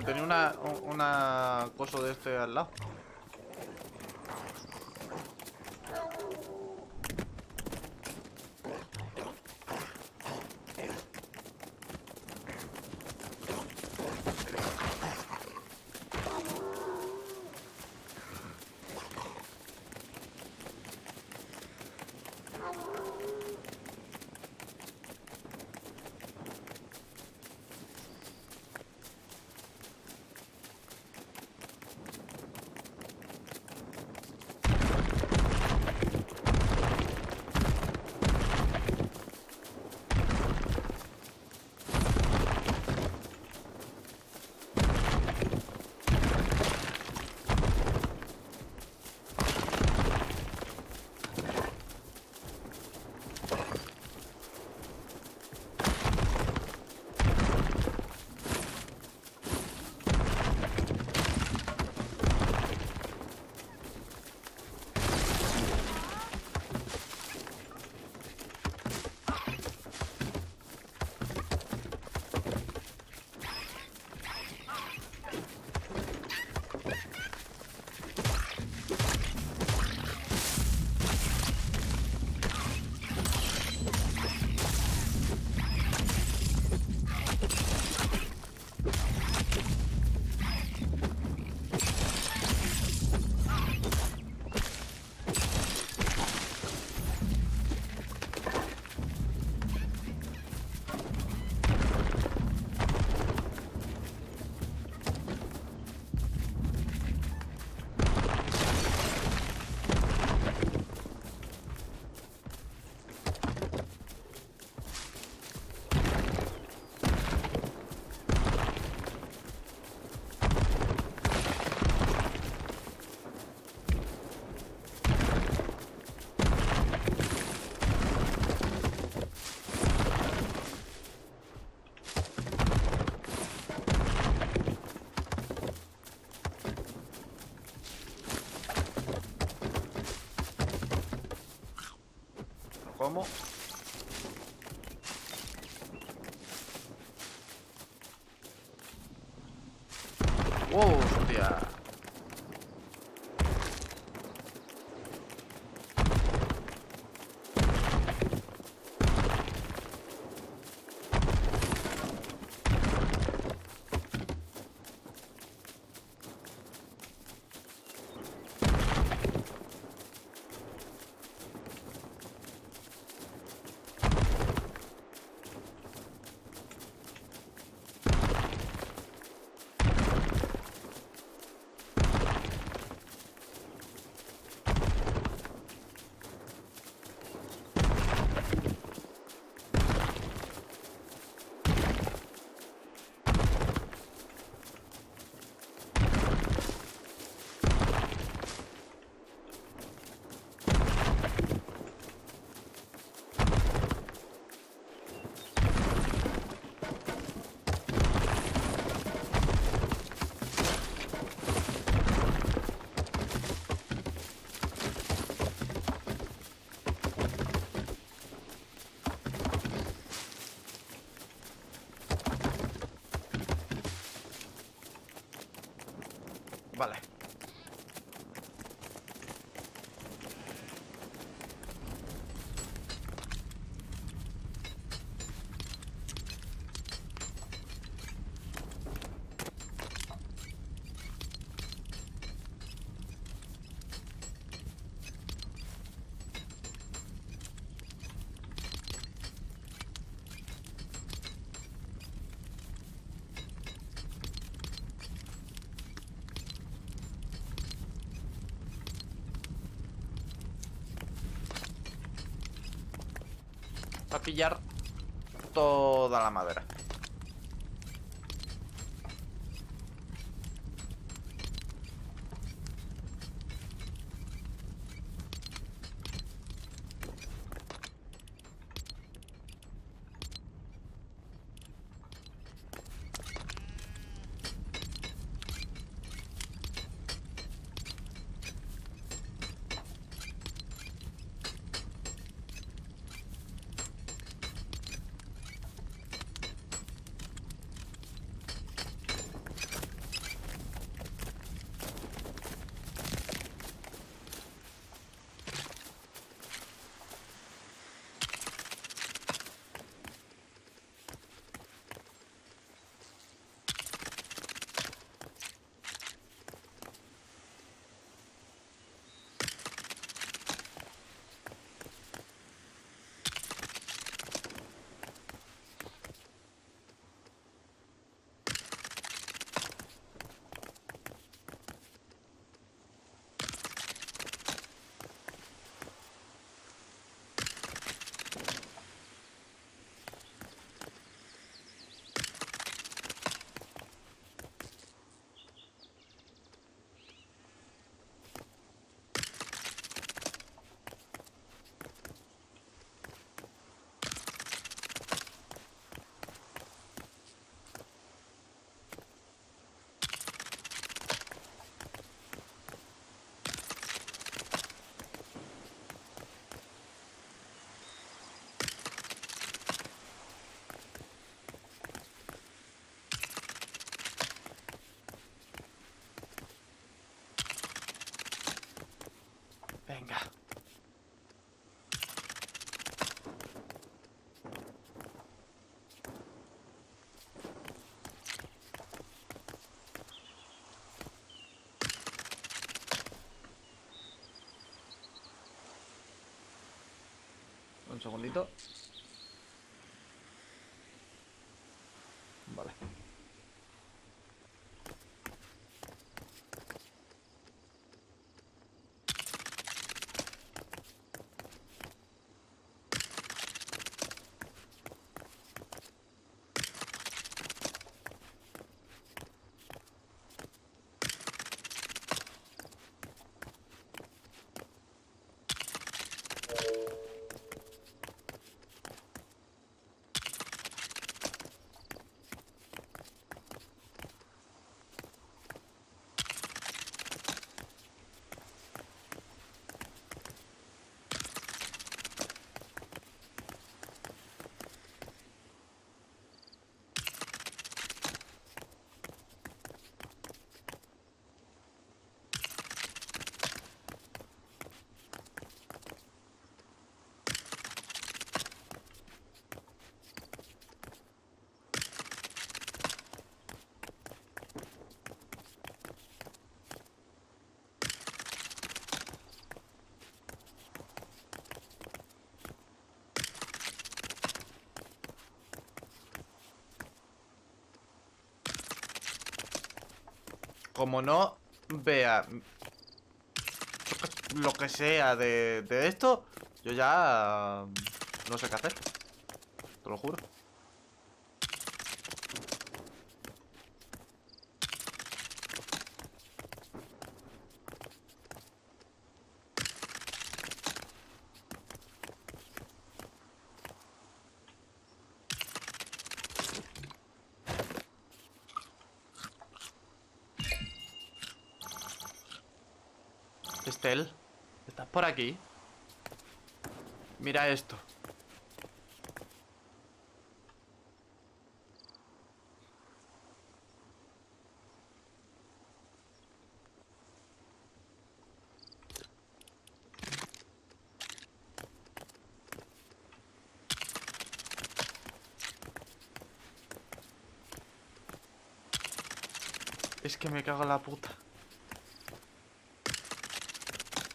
Tenía una, una cosa de este al lado. も。おお pillar toda la madera. Segundito. Vale. Como no vea lo que sea de, de esto, yo ya no sé qué hacer. Te lo juro. ¿Estás por aquí? Mira esto. Es que me cago en la puta.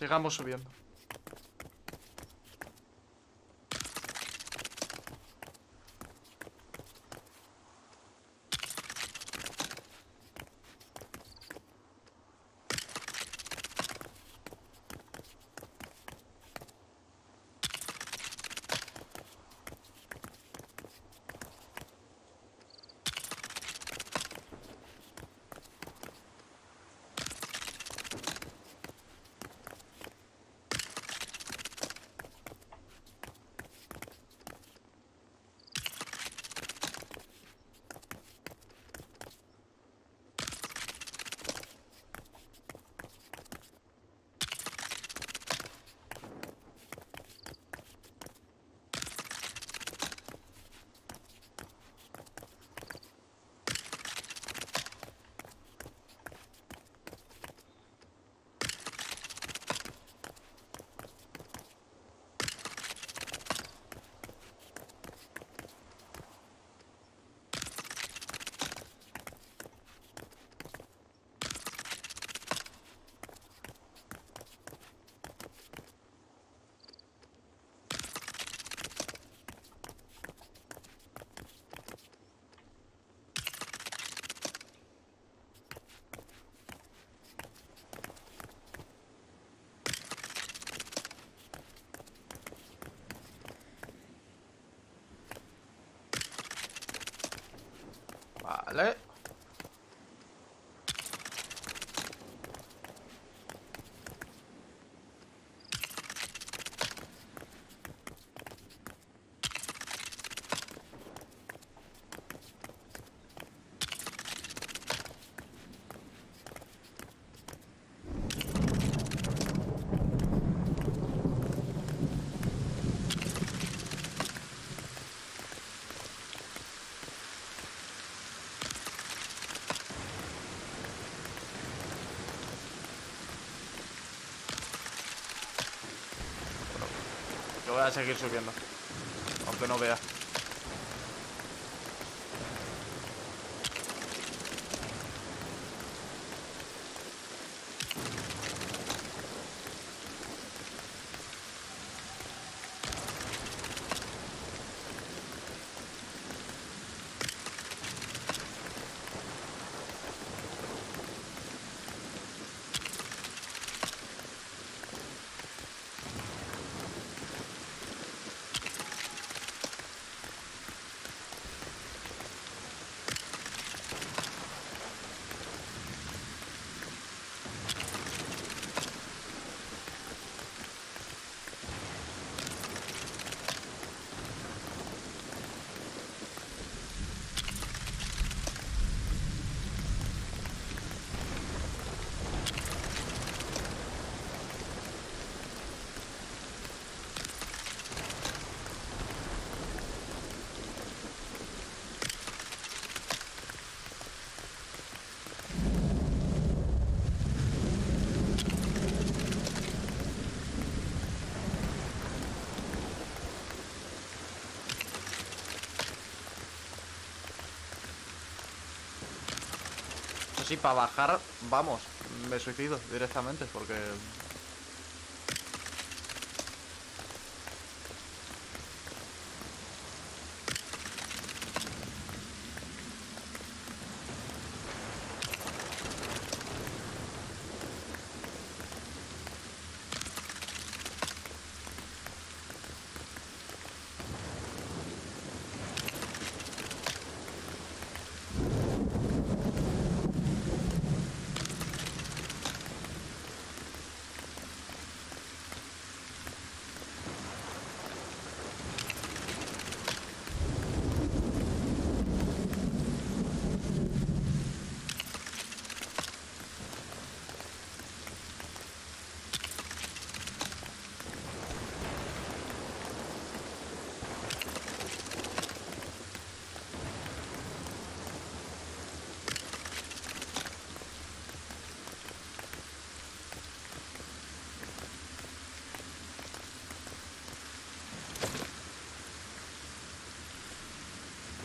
Sigamos subiendo. A seguir subiendo. Aunque no vea. Sí, para bajar, vamos, me suicido directamente porque...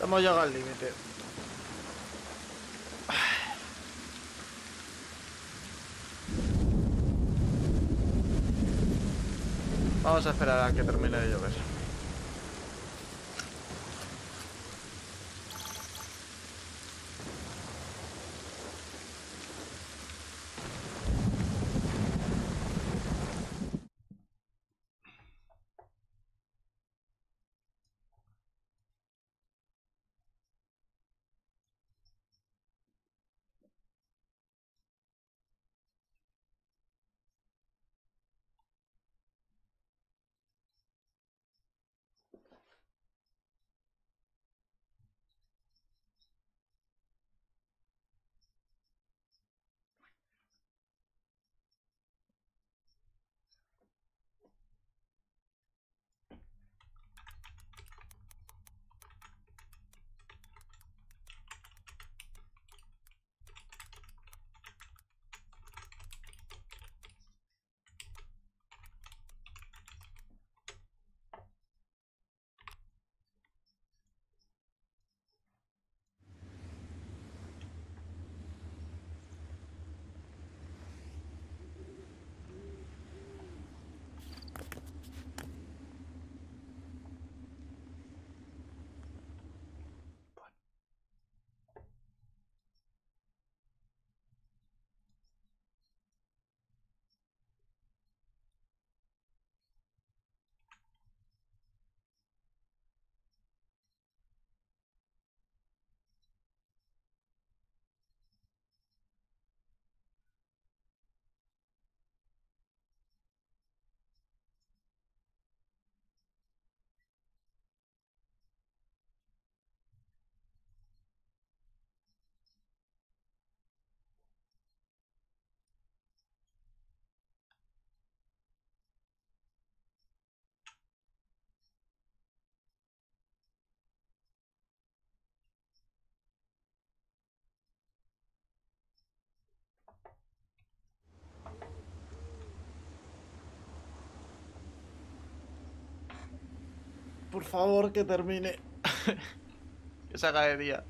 Hemos llegado al límite. Vamos a esperar a que termine de llover. Por favor, que termine. que se haga de día.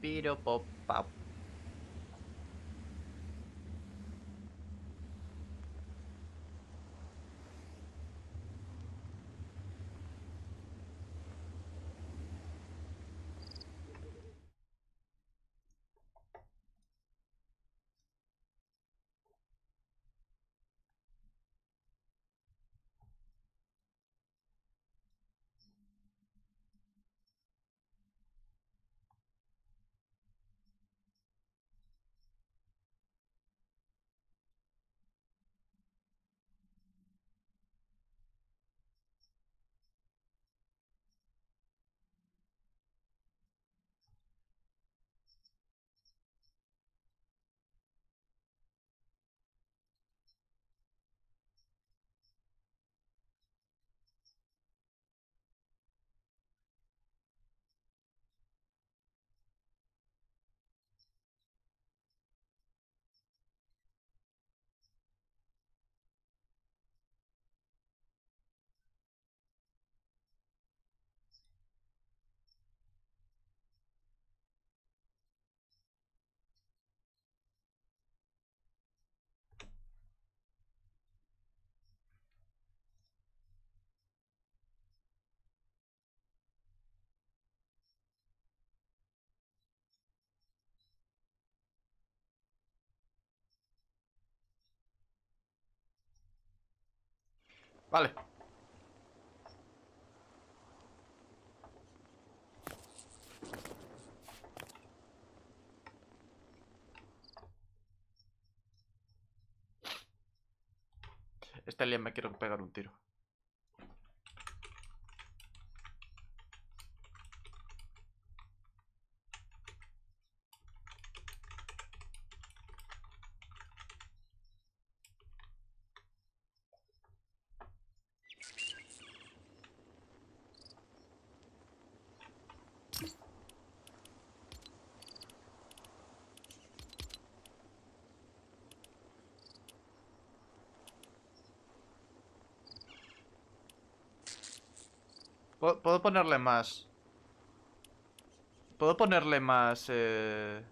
Piro pop pop. Vale. Este alien me quiero pegar un tiro. Puedo ponerle más. Puedo ponerle más. Eh...